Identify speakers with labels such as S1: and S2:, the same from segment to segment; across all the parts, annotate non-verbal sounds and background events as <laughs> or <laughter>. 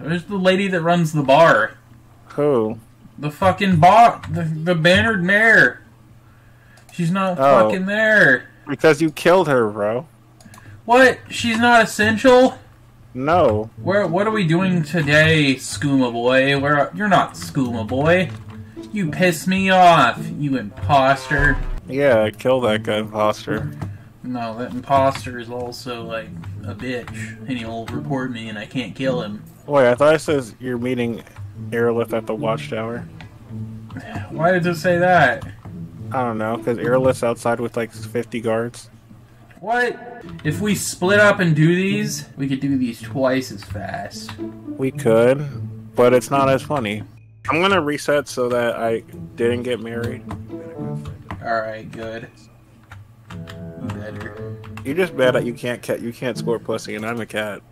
S1: There's the lady that runs the bar.
S2: Who?
S1: The fucking bot, the, the bannered mare. She's not
S2: Oh.
S1: fucking there.
S2: Because you killed her, bro.
S1: What? She's not essential?
S2: No.
S1: Where? What are we doing today, Skooma boy? Where? You're not Skooma boy. You piss me off, you imposter.
S2: Yeah, kill that guy, imposter.
S1: No, that imposter is also like a bitch, and he'll report me, and I can't kill him.
S2: Wait, I thought it says you're meeting Irileth at the Watchtower.
S1: Why does it say that?
S2: I don't know, because Irileth's outside with like 50 guards.
S1: What? If we split up and do these, we could do these twice as fast.
S2: We could, but it's not as funny. I'm gonna reset so that I didn't get married.
S1: Alright, good. You better.
S2: You're just bad at you can't cat you can't score pussy, and I'm a cat.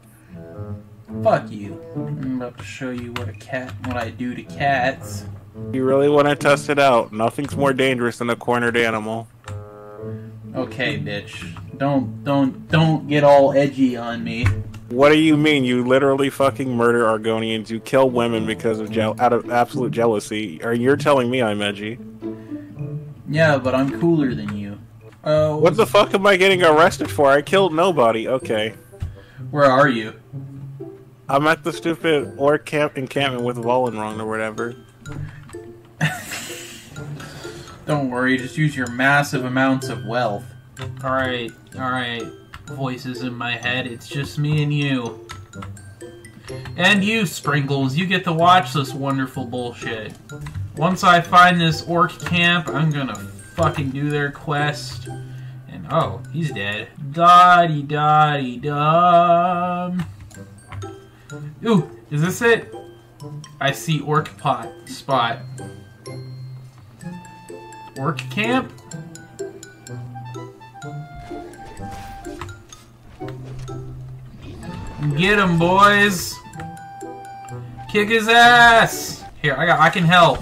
S1: Fuck you. I'm about to show you what a cat, what I do to cats.
S2: You really want to test it out? Nothing's more dangerous than a cornered animal.
S1: Okay, bitch. Don't, don't, don't get all edgy on me.
S2: What do you mean? You literally fucking murder Argonians. You kill women because of jeal- out of absolute jealousy. Or you're telling me I'm edgy?
S1: Yeah, but I'm cooler than you. Uh,
S2: What the fuck am I getting arrested for? I killed nobody. Okay,
S1: Where are you?
S2: I'm at the stupid orc camp encampment with Volendrung or whatever. <laughs>
S1: Don't worry, just use your massive amounts of wealth. Alright, alright. Voices in my head, it's just me and you. And you, Sprinkles, you get to watch this wonderful bullshit. Once I find this orc camp, I'm gonna fucking do their quest. And oh, he's dead. Dotty dotty dum. Ooh, is this it? I see orc pot spot. Orc camp? Get him, boys! Kick his ass! Here, I got. I can help.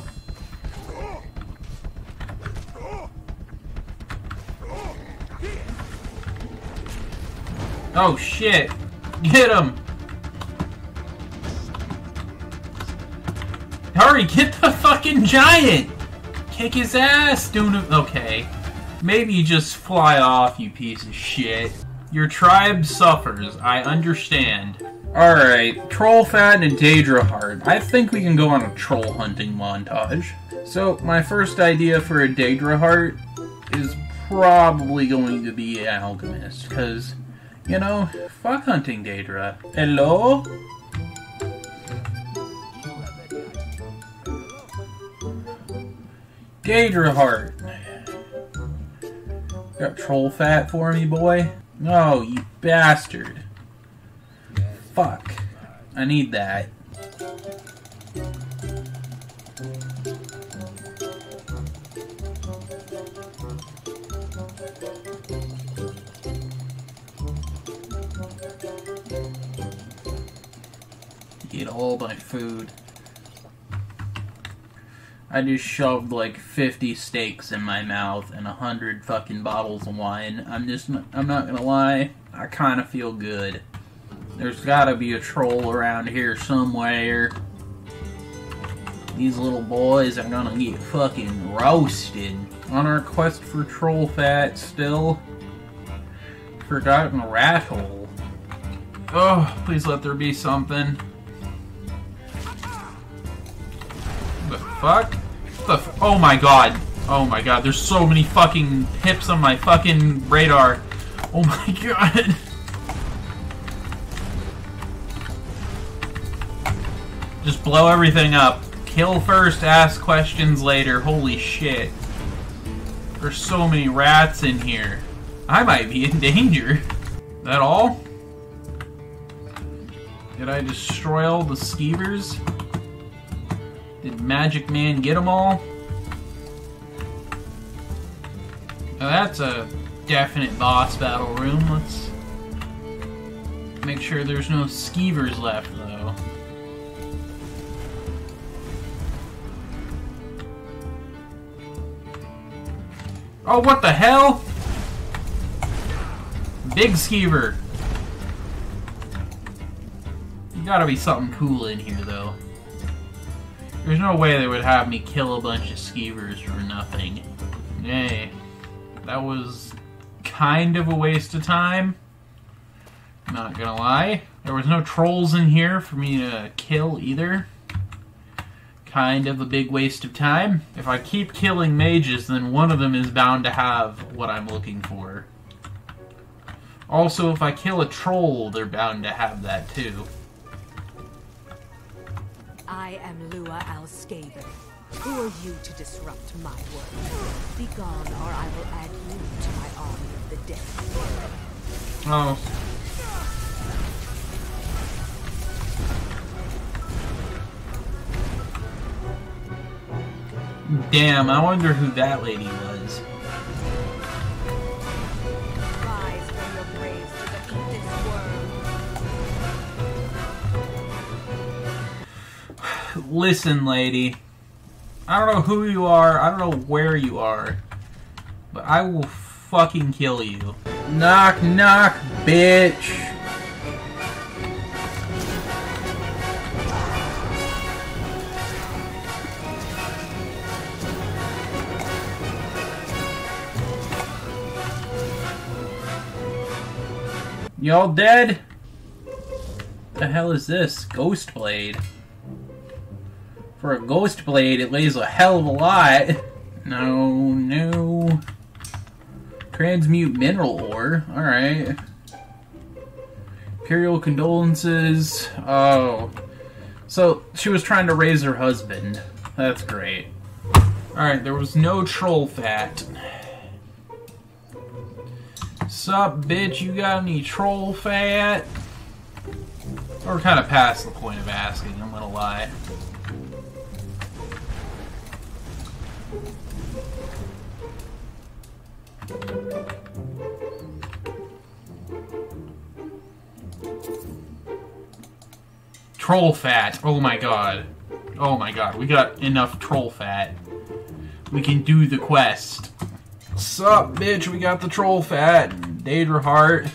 S1: Oh shit! Get him! Hurry, get the fucking giant! Kick his ass, dude. Okay. Maybe you just fly off, you piece of shit. Your tribe suffers, I understand. Alright, Trollfat and Daedra Heart. I think we can go on a troll hunting montage. So, my first idea for a Daedra Heart is probably going to be an alchemist, because, you know, fuck hunting Daedra. Hello? Daedra Heart. Got troll fat for me, boy? No, you bastard. Fuck. I need that. Get all my food. I just shoved like 50 steaks in my mouth and a hundred fucking bottles of wine. I'm just, I'm not gonna lie, I kind of feel good. There's gotta be a troll around here somewhere. These little boys are gonna get fucking roasted. On our quest for troll fat still. Forgotten rat hole. Oh, please let there be something. The fuck? The oh my god. Oh my god, there's so many fucking hips on my fucking radar. Oh my <laughs> god. Just blow everything up. Kill first, ask questions later. Holy shit. There's so many rats in here. I might be in <laughs> danger. That all? Did I destroy all the skeevers? Did Magic Man get them all? Now that's a definite boss battle room. Let's make sure there's no skeevers left, though. Oh, what the hell? Big skeever. Gotta be something cool in here, though. There's no way they would have me kill a bunch of skeevers for nothing. Hey, that was kind of a waste of time. Not gonna lie. There was no trolls in here for me to kill either. Kind of a big waste of time. If I keep killing mages, then one of them is bound to have what I'm looking for. Also, if I kill a troll, they're bound to have that too.
S3: I am Lu'ah Al-Skaven. Who are you to disrupt my work? Be gone, or I will add you to my army of the dead.
S1: Oh. Damn, I wonder who that lady was. Listen, lady. I don't know who you are, I don't know where you are, but I will fucking kill you. Knock, knock, bitch. Y'all dead? The hell is this? Ghost Blade. For a Ghost Blade, it weighs a hell of a lot. No, no. Transmute mineral ore. Alright. Imperial condolences. Oh. So, she was trying to raise her husband. That's great. Alright, there was no troll fat. Sup, bitch, you got any troll fat? We're kind of past the point of asking, I'm gonna lie. Troll fat. Oh my god. Oh my god. We got enough troll fat. We can do the quest. Sup, bitch? We got the troll fat. Daedra Heart.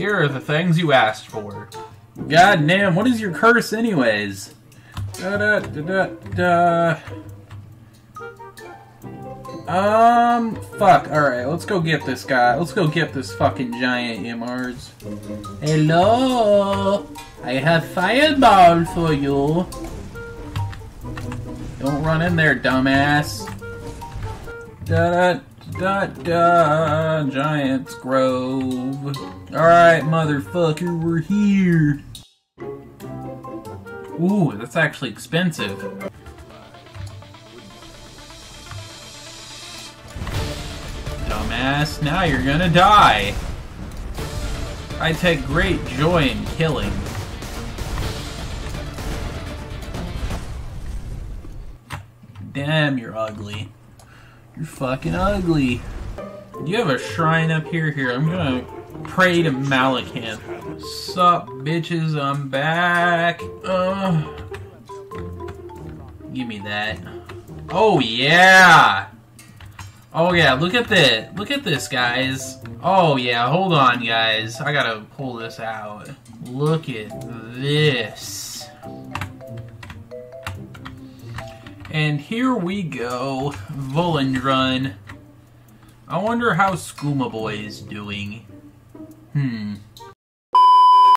S1: Here are the things you asked for. God damn, what is your curse, anyways? Da da da da da. Um, fuck. Alright, let's go get this guy. Let's go get this fucking giant MRs. Hello? I have fireball for you. Don't run in there, dumbass. Da da da da. Giants Grove. Alright, motherfucker, we're here. Ooh, that's actually expensive. Dumbass, now you're gonna die. I take great joy in killing. Damn, you're ugly. You're fucking ugly. You have a shrine up here. Here, I'm gonna pray to Malacath. Sup, bitches? I'm back. Uh, give me that. Oh yeah. Oh yeah. Look at this. Look at this, guys. Oh yeah. Hold on, guys. I gotta pull this out. Look at this. And here we go, Volendrung. I wonder how Skooma Boy is doing. Hmm.